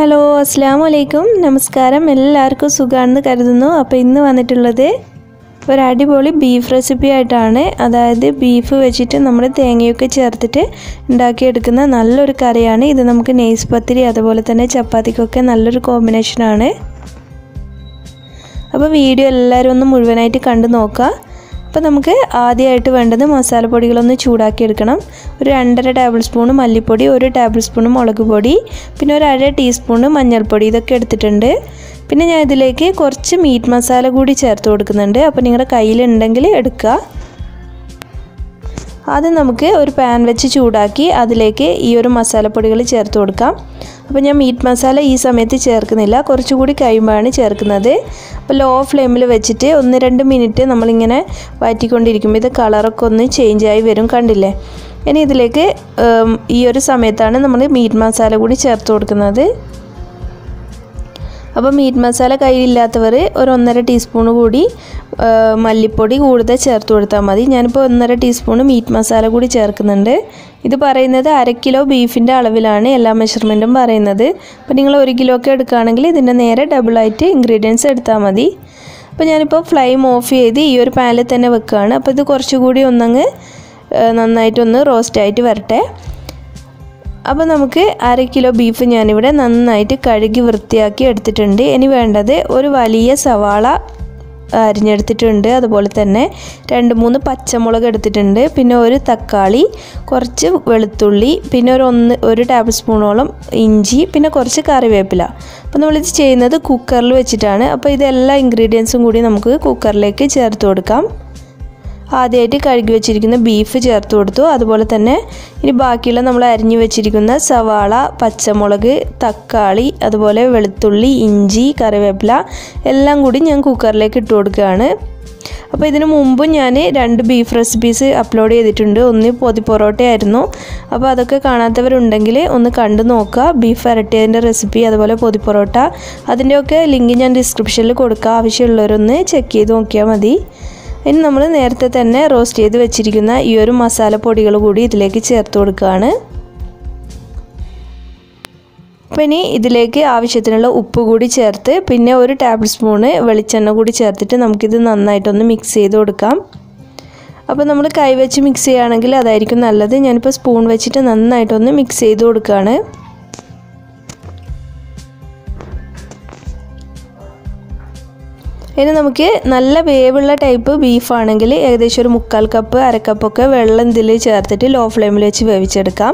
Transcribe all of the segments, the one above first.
Hello അസ്സാം വലൈക്കും നമസ്കാരം. എല്ലാവർക്കും സുഖമാണെന്ന് കരുതുന്നു. അപ്പോൾ ഇന്ന് വന്നിട്ടുള്ളത് ഒരു അടിപൊളി ബീഫ് റെസിപ്പി ആയിട്ടാണ്. അതായത് ബീഫ് വെച്ചിട്ട് നമ്മൾ തേങ്ങയൊക്കെ ചേർത്തിട്ട് ഉണ്ടാക്കിയെടുക്കുന്ന നല്ലൊരു കറിയാണ്. ഇത് നമുക്ക് നെയ്സ് പത്തിരി അതുപോലെ തന്നെ ചപ്പാത്തിക്കൊക്കെ നല്ലൊരു കോമ്പിനേഷനാണ്. അപ്പോൾ വീഡിയോ എല്ലാവരും ഒന്ന് മുഴുവനായിട്ട് കണ്ടു നോക്കുക. അപ്പോൾ നമുക്ക് ആദ്യമായിട്ട് വേണ്ടത് മസാലപ്പൊടികളൊന്ന് ചൂടാക്കി എടുക്കണം ഒരു രണ്ടര ടേബിൾ സ്പൂൺ മല്ലിപ്പൊടി ഒരു ടേബിൾ സ്പൂൺ മുളക് പൊടി പിന്നെ ഒരു അര ടീസ്പൂൺ മഞ്ഞൾപ്പൊടി ഇതൊക്കെ എടുത്തിട്ടുണ്ട്. പിന്നെ ഞാൻ ഇതിലേക്ക് കുറച്ച് മീറ്റ് മസാല കൂടി ചേർത്ത് കൊടുക്കുന്നുണ്ട്. അപ്പോൾ നിങ്ങളുടെ കയ്യിലുണ്ടെങ്കിൽ എടുക്കുക. ആദ്യം നമുക്ക് ഒരു പാൻ വെച്ച് ചൂടാക്കി അതിലേക്ക് ഈ ഒരു മസാലപ്പൊടികൾ ചേർത്ത് കൊടുക്കാം. അപ്പോൾ ഞാൻ മീറ്റ് മസാല ഈ സമയത്ത് ചേർക്കുന്നില്ല. കുറച്ചുകൂടി കഴിയുമ്പോഴാണ് ചേർക്കുന്നത്. അപ്പോൾ ലോ ഫ്ലെയിമിൽ വെച്ചിട്ട് ഒന്ന് രണ്ട് മിനിറ്റ് നമ്മളിങ്ങനെ വഴറ്റിക്കൊണ്ടിരിക്കുമ്പോൾ ഇത് കളറൊക്കെ ഒന്ന് ചേഞ്ച് ആയി വരും കണ്ടില്ലേ? ഇനി ഇതിലേക്ക് ഈ ഒരു സമയത്താണ് നമ്മൾ മീറ്റ് മസാല കൂടി ചേർത്ത് കൊടുക്കുന്നത്. അപ്പോൾ മീറ്റ് മസാല കയ്യിലില്ലാത്തവർ ഒരു ഒന്നര ടീസ്പൂൺ കൂടി മല്ലിപ്പൊടി കൂടുതൽ ചേർത്ത് കൊടുത്താൽ മതി. ഞാനിപ്പോൾ ഒന്നര ടീസ്പൂണ് മീറ്റ് മസാല കൂടി ചേർക്കുന്നുണ്ട്. ഇത് പറയുന്നത് അര കിലോ ബീഫിന്റെ അളവിലാണ് എല്ലാ മെഷർമെന്റും പറയുന്നത്. അപ്പോൾ നിങ്ങൾ ഒരു കിലോ ഒക്കെ എടുക്കുകയാണെങ്കിൽ ഇതിന്റെ നേരെ ഡബിളായിട്ട് ഇൻഗ്രീഡിയൻസ് എടുത്താൽ മതി. അപ്പോൾ ഞാനിപ്പോൾ ഫ്ലെയിം ഓഫ് ചെയ്ത് ഈ ഒരു പാനിൽ തന്നെ വെക്കുകയാണ്. അപ്പോൾ ഇത് കുറച്ചുകൂടി ഒന്നങ്ങ് നന്നായിട്ടൊന്ന് റോസ്റ്റായിട്ട് വരട്ടെ. അപ്പോൾ നമുക്ക് അര കിലോ ബീഫ് ഞാനിവിടെ നന്നായിട്ട് കഴുകി വൃത്തിയാക്കി എടുത്തിട്ടുണ്ട്. ഇനി വേണ്ടത് ഒരു വലിയ സവാള അരിഞ്ഞെടുത്തിട്ടുണ്ട്. അതുപോലെ തന്നെ രണ്ട് മൂന്ന് പച്ചമുളക് എടുത്തിട്ടുണ്ട്. പിന്നെ ഒരു തക്കാളി കുറച്ച് വെളുത്തുള്ളി പിന്നെ ഒരു ഒന്ന് ഒരു ടേബിൾ സ്പൂണോളം ഇഞ്ചി പിന്നെ കുറച്ച് കറിവേപ്പില. അപ്പോൾ നമ്മളിത് ചെയ്യുന്നത് കുക്കറിൽ വെച്ചിട്ടാണ്. അപ്പോൾ ഇതെല്ലാ ഇൻഗ്രീഡിയൻസും കൂടി നമുക്ക് കുക്കറിലേക്ക് ചേർത്ത് കൊടുക്കാം. ആദ്യമായിട്ട് കഴുകി വെച്ചിരിക്കുന്ന ബീഫ് ചേർത്ത് കൊടുത്തു. അതുപോലെ തന്നെ ഇനി ബാക്കിയുള്ള നമ്മൾ അരിഞ്ഞു വെച്ചിരിക്കുന്ന സവാള പച്ചമുളക് തക്കാളി അതുപോലെ വെളുത്തുള്ളി ഇഞ്ചി കറിവേപ്പില എല്ലാം കൂടി ഞാൻ കുക്കറിലേക്ക് ഇട്ട് കൊടുക്കുകയാണ്. അപ്പോൾ ഇതിനു മുമ്പ് ഞാൻ രണ്ട് ബീഫ് റെസിപ്പീസ് അപ്ലോഡ് ചെയ്തിട്ടുണ്ട്. ഒന്ന് പൊതി പൊറോട്ടയായിരുന്നു. അപ്പോൾ അതൊക്കെ കാണാത്തവരുണ്ടെങ്കിൽ ഒന്ന് കണ്ടു നോക്കുക. ബീഫ് അരട്ടിയതിന്റെ റെസിപ്പി അതുപോലെ പൊതി പൊറോട്ട. അതിന്റെയൊക്കെ ലിങ്ക് ഞാൻ ഡിസ്ക്രിപ്ഷനിൽ കൊടുക്കുക ആവശ്യമുള്ളവരൊന്ന് ചെക്ക് ചെയ്ത് നോക്കിയാൽ മതി. ഇനി നമ്മൾ നേരത്തെ തന്നെ റോസ്റ്റ് ചെയ്ത് വെച്ചിരിക്കുന്ന ഈ ഒരു മസാല പൊടികൾ കൂടി ഇതിലേക്ക് ചേർത്ത് കൊടുക്കുകയാണ്. അപ്പോൾ ഇനി ഇതിലേക്ക് ആവശ്യത്തിനുള്ള ഉപ്പ് കൂടി ചേർത്ത് പിന്നെ ഒരു ടേബിൾ സ്പൂണ് വെളിച്ചെണ്ണ കൂടി ചേർത്തിട്ട് നമുക്കിത് നന്നായിട്ടൊന്ന് മിക്സ് ചെയ്ത് കൊടുക്കാം. അപ്പോൾ നമ്മൾ കൈ വെച്ച് മിക്സ് ചെയ്യുകയാണെങ്കിൽ അതായിരിക്കും നല്ലത്. ഞാനിപ്പോൾ സ്പൂൺ വെച്ചിട്ട് നന്നായിട്ടൊന്ന് മിക്സ് ചെയ്ത് കൊടുക്കുകയാണ്. ഇനി നമുക്ക് നല്ല വേവുള്ള ടൈപ്പ് ബീഫാണെങ്കിൽ ഏകദേശം ഒരു മുക്കാൽ കപ്പ് അരക്കപ്പൊക്കെ വെള്ളം ഇതിൽ ചേർത്തിട്ട് ലോ ഫ്ലെയിമിൽ വെച്ച് വേവിച്ചെടുക്കാം.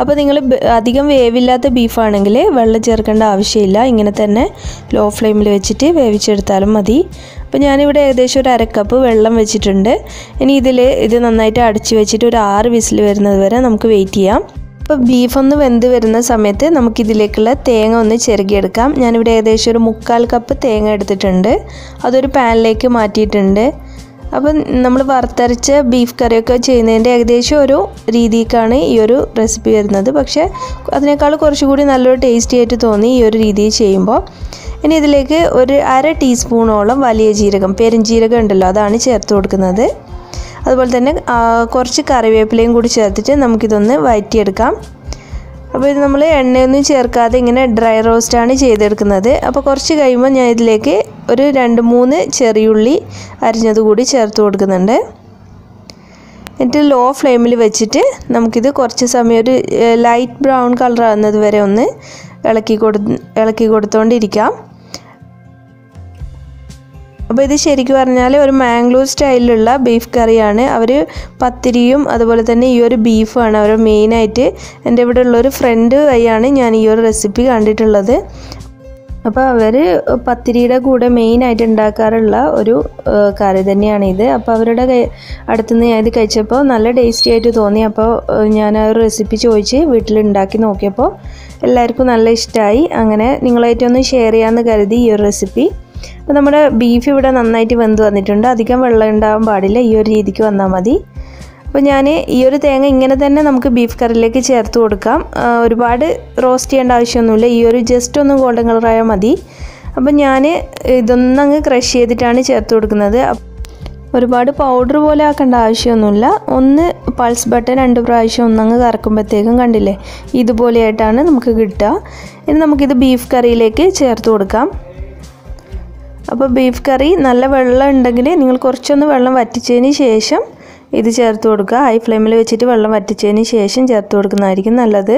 അപ്പോൾ നിങ്ങൾ അധികം വേവില്ലാത്ത ബീഫാണെങ്കിൽ വെള്ളം ചേർക്കേണ്ട ആവശ്യമില്ല. ഇങ്ങനെ തന്നെ ലോ ഫ്ലെയിമിൽ വെച്ചിട്ട് വേവിച്ചെടുത്താലും മതി. അപ്പോൾ ഞാനിവിടെ ഏകദേശം ഒരു അരക്കപ്പ് വെള്ളം വെച്ചിട്ടുണ്ട്. ഇനി ഇതിൽ ഇത് നന്നായിട്ട് അടച്ചു വെച്ചിട്ട് ഒരു ആറ് വിസിൽ വരുന്നത് വരെ നമുക്ക് വെയിറ്റ് ചെയ്യാം. അപ്പോൾ ബീഫ് ഒന്ന് വെന്ത് വരുന്ന സമയത്ത് നമുക്കിതിലേക്കുള്ള തേങ്ങ ഒന്ന് ചെറുകിയെടുക്കാം. ഞാനിവിടെ ഏകദേശം ഒരു മുക്കാൽ കപ്പ് തേങ്ങ എടുത്തിട്ടുണ്ട്. അതൊരു പാനിലേക്ക് മാറ്റിയിട്ടുണ്ട്. അപ്പം നമ്മൾ വറുത്തരച്ച ബീഫ് കറിയൊക്കെ ചെയ്യുന്നതിന്റെ ഏകദേശം ഒരു രീതിക്കാണ് ഈ ഒരു റെസിപ്പി വരുന്നത്. പക്ഷേ അതിനേക്കാൾ കുറച്ചുകൂടി നല്ലൊരു ടേസ്റ്റി ആയിട്ട് തോന്നി ഈ ഒരു രീതിയിൽ ചെയ്യുമ്പോൾ. ഇനി ഇതിലേക്ക് ഒരു അര ടീസ്പൂണോളം വലിയ ജീരകം പെരുംജീരകം ഉണ്ടല്ലോ അതാണ് ചേർത്ത് കൊടുക്കുന്നത്. അതുപോലെ തന്നെ കുറച്ച് കറിവേപ്പിലയും കൂടി ചേർത്തിട്ട് നമുക്കിതൊന്ന് വഴറ്റിയെടുക്കാം അപ്പോൾ ഇത് നമ്മൾ എണ്ണയൊന്നും ചേർക്കാതെ ഇങ്ങനെ ഡ്രൈ റോസ്റ്റാണ് ചെയ്തെടുക്കുന്നത്. അപ്പോൾ കുറച്ച് കഴിയുമ്പോൾ ഞാൻ ഇതിലേക്ക് ഒരു രണ്ട് മൂന്ന് ചെറിയുള്ളി അരിഞ്ഞത് കൂടി ചേർത്ത് കൊടുക്കുന്നുണ്ട്. എന്നിട്ട് ലോ ഫ്ലെയിമിൽ വെച്ചിട്ട് നമുക്കിത് കുറച്ച് സമയം ഒരു ലൈറ്റ് ബ്രൗൺ കളർ ആകുന്നത് വരെ ഒന്ന് ഇളക്കി കൊടു ഇളക്കി കൊടുത്തുകൊണ്ടിരിക്കാം അപ്പോൾ ഇത് ശരിക്കും പറഞ്ഞാൽ ഒരു മാംഗ്ലൂർ സ്റ്റൈലിലുള്ള ബീഫ് കറിയാണ്. അവർ പത്തിരിയും അതുപോലെ തന്നെ ഈ ഒരു ബീഫാണ്. അവർ മെയിനായിട്ട് എന്റെ ഇവിടെ ഉള്ളൊരു ഫ്രണ്ട് വഴിയാണ് ഞാൻ ഈ ഒരു റെസിപ്പി കണ്ടിട്ടുള്ളത്. അപ്പോൾ അവർ പത്തിരിയുടെ കൂടെ മെയിനായിട്ട് ഉണ്ടാക്കാറുള്ള ഒരു കറി തന്നെയാണ് ഇത്. അപ്പോൾ അവരുടെ കൈ അടുത്തുനിന്ന് ഞാൻ ഇത് കഴിച്ചപ്പോൾ നല്ല ടേസ്റ്റി ആയിട്ട് തോന്നി. അപ്പോൾ ഞാൻ ആ ഒരു റെസിപ്പി ചോദിച്ച് വീട്ടിൽ ഉണ്ടാക്കി നോക്കിയപ്പോൾ എല്ലാവർക്കും നല്ല ഇഷ്ടമായി അങ്ങനെ നിങ്ങളായിട്ടൊന്ന് ഷെയർ ചെയ്യാമെന്ന് കരുതി ഈ ഒരു റെസിപ്പി അപ്പോൾ നമ്മുടെ ബീഫ് ഇവിടെ നന്നായിട്ട് വെന്ത് വന്നിട്ടുണ്ട്. അധികം വെള്ളം ഉണ്ടാവാൻ പാടില്ല. ഈ ഒരു രീതിക്ക് വന്നാൽ മതി. അപ്പോൾ ഞാൻ ഈ ഒരു തേങ്ങ ഇങ്ങനെ തന്നെ നമുക്ക് ബീഫ് കറിയിലേക്ക് ചേർത്ത് കൊടുക്കാം. ഒരുപാട് റോസ്റ്റ് ചെയ്യേണ്ട ആവശ്യമൊന്നുമില്ല. ഈ ഒരു ജസ്റ്റ് ഒന്ന് ഗോൾഡൻ കളറായാൽ മതി. അപ്പോൾ ഞാൻ ഇതൊന്നങ്ങ് ക്രഷ് ചെയ്തിട്ടാണ് ചേർത്ത് കൊടുക്കുന്നത്. ഒരുപാട് പൗഡർ പോലെ ആക്കേണ്ട ആവശ്യമൊന്നുമില്ല. ഒന്ന് പൾസ് ബട്ടൺ രണ്ട് പ്രാവശ്യം ഒന്നങ്ങ് കറക്കുമ്പോഴത്തേക്കും കണ്ടില്ലേ? ഇതുപോലെയായിട്ടാണ് നമുക്ക് കിട്ടുക. ഇനി നമുക്കിത് ബീഫ് കറിയിലേക്ക് ചേർത്ത് കൊടുക്കാം. അപ്പോൾ ബീഫ് കറി നല്ല വെള്ളം ഉണ്ടെങ്കിൽ നിങ്ങൾ കുറച്ചൊന്ന് വെള്ളം വറ്റിച്ചതിന് ശേഷം ഇത് ചേർത്ത് കൊടുക്കുക. ഹൈ ഫ്ലെയിമിൽ വെച്ചിട്ട് വെള്ളം വറ്റിച്ചതിന് ശേഷം ചേർത്ത് കൊടുക്കുന്നതായിരിക്കും നല്ലത്.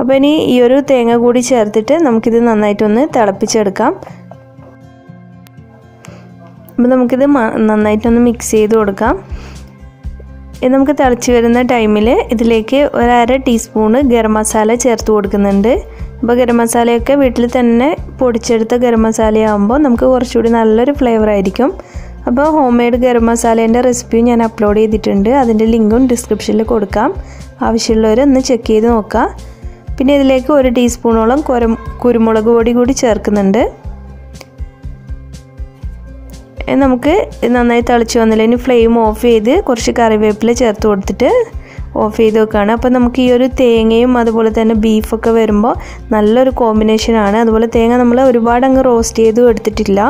അപ്പോൾ ഇനി ഈ ഒരു തേങ്ങ കൂടി ചേർത്തിട്ട് നമുക്കിത് നന്നായിട്ടൊന്ന് തിളപ്പിച്ചെടുക്കാം. അപ്പോൾ നമുക്കിത് നന്നായിട്ടൊന്ന് മിക്സ് ചെയ്ത് കൊടുക്കാം. ഇത് നമുക്ക് തിളച്ച് വരുന്ന ടൈമിൽ ഇതിലേക്ക് ഒരര ടീസ്പൂണ് ഗരം മസാല ചേർത്ത് കൊടുക്കുന്നുണ്ട്. അപ്പോൾ ഗരം മസാലയൊക്കെ വീട്ടിൽ തന്നെ പൊടിച്ചെടുത്ത ഗരം മസാലയാകുമ്പോൾ നമുക്ക് കുറച്ചുകൂടി നല്ലൊരു ഫ്ലേവർ ആയിരിക്കും. അപ്പോൾ ഹോം മെയ്ഡ് ഗരം മസാലേന്റെ റെസിപ്പിയും ഞാൻ അപ്ലോഡ് ചെയ്തിട്ടുണ്ട്. അതിന്റെ ലിങ്കും ഡിസ്ക്രിപ്ഷനിൽ കൊടുക്കാം. ആവശ്യമുള്ളവർ ഒന്ന് ചെക്ക് ചെയ്ത് നോക്കാം പിന്നെ ഇതിലേക്ക് ഒരു ടീസ്പൂണോളം കുര കുരുമുളക് പൊടി കൂടി ചേർക്കുന്നുണ്ട്. നമുക്ക് നന്നായി തളിച്ച് വന്നില്ല ഇനി ഫ്ലെയിം ഓഫ് ചെയ്ത് കുറച്ച് കറിവേപ്പില ചേർത്ത് കൊടുത്തിട്ട് ഓഫ് ചെയ്ത് വെക്കുകയാണ് അപ്പോൾ നമുക്ക് ഈ ഒരു തേങ്ങയും അതുപോലെ തന്നെ ബീഫൊക്കെ വരുമ്പോൾ നല്ലൊരു കോമ്പിനേഷനാണ് അതുപോലെ തേങ്ങ നമ്മൾ ഒരുപാട് അങ്ങ് റോസ്റ്റ് ചെയ്തു എടുത്തിട്ടില്ല.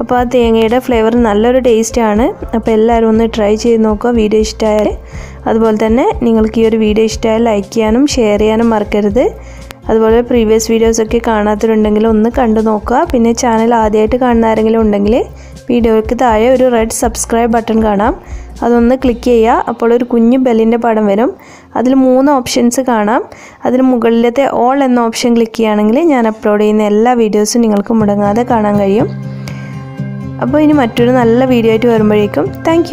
അപ്പോൾ ആ തേങ്ങയുടെ ഫ്ലേവർ നല്ലൊരു ടേസ്റ്റാണ് അപ്പോൾ എല്ലാവരും ഒന്ന് ട്രൈ ചെയ്ത് നോക്കുക. വീഡിയോ ഇഷ്ടമായാൽ അതുപോലെ തന്നെ നിങ്ങൾക്ക് ഈ ഒരു വീഡിയോ ഇഷ്ടമായാൽ ലൈക്ക് ചെയ്യാനും ഷെയർ ചെയ്യാനും മറക്കരുത്. അതുപോലെ പ്രീവിയസ് വീഡിയോസൊക്കെ കാണാത്തവരുണ്ടെങ്കിൽ ഒന്ന് കണ്ടു നോക്കുക. പിന്നെ ചാനൽ ആദ്യമായിട്ട് കാണുന്ന ആരെങ്കിലും ഉണ്ടെങ്കിൽ വീഡിയോയ്ക്ക് താഴെ ഒരു റെഡ് സബ്സ്ക്രൈബ് ബട്ടൺ കാണാം. അതൊന്ന് ക്ലിക്ക് ചെയ്യുക. അപ്പോൾ ഒരു കുഞ്ഞു ബെല്ലിന്റെ പടം വരും. അതിൽ മൂന്ന് ഓപ്ഷൻസ് കാണാം. അതിൽ മുകളിലത്തെ ഓൾ എന്ന ഓപ്ഷൻ ക്ലിക്ക് ചെയ്യുകയാണെങ്കിൽ ഞാൻ അപ്ലോഡ് ചെയ്യുന്ന എല്ലാ വീഡിയോസും നിങ്ങൾക്ക് മുടങ്ങാതെ കാണാൻ കഴിയും. അപ്പോൾ ഇനി മറ്റൊരു നല്ല വീഡിയോ ആയിട്ട് വരുമ്പോഴേക്കും. താങ്ക്